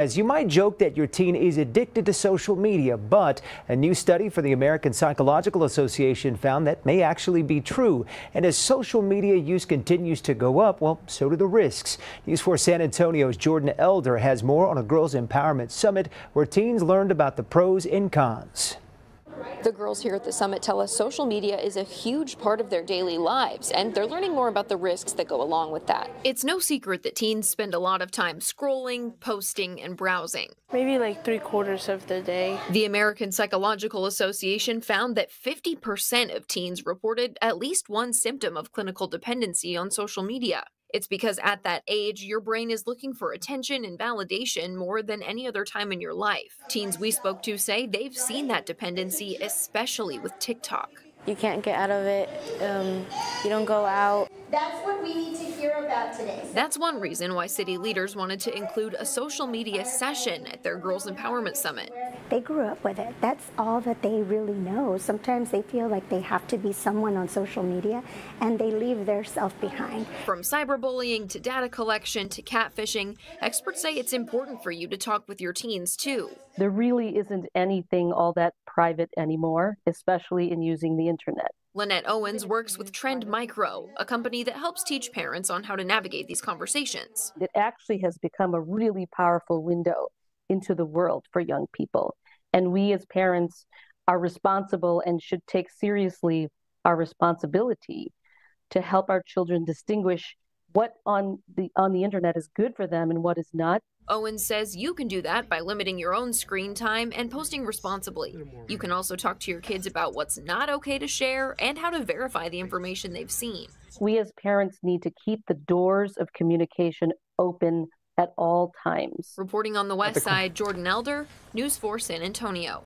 As you might joke that your teen is addicted to social media, but a new study for the American Psychological Association found that may actually be true. And as social media use continues to go up, well, so do the risks. News 4 San Antonio's Jordan Elder has more on a Girls Empowerment Summit where teens learned about the pros and cons. The girls here at the summit tell us social media is a huge part of their daily lives, and they're learning more about the risks that go along with that. It's no secret that teens spend a lot of time scrolling, posting, and browsing. Maybe like three quarters of the day. The American Psychological Association found that 50% of teens reported at least one symptom of clinical dependency on social media. It's because at that age, your brain is looking for attention and validation more than any other time in your life. Teens we spoke to say they've seen that dependency, especially with TikTok. You can't get out of it. Um, you don't go out. That's what we need to hear about today. That's one reason why city leaders wanted to include a social media session at their Girls Empowerment Summit. They grew up with it. That's all that they really know. Sometimes they feel like they have to be someone on social media and they leave their self behind. From cyberbullying to data collection to catfishing, experts say it's important for you to talk with your teens too. There really isn't anything all that private anymore, especially in using the internet. Lynette Owens works with Trend Micro, a company that helps teach parents on how to navigate these conversations. It actually has become a really powerful window into the world for young people. And we as parents are responsible and should take seriously our responsibility to help our children distinguish what on the on the internet is good for them and what is not. Owen says you can do that by limiting your own screen time and posting responsibly. You can also talk to your kids about what's not okay to share and how to verify the information they've seen. We as parents need to keep the doors of communication open at all times. Reporting on the west side, Jordan Elder, News 4 San Antonio.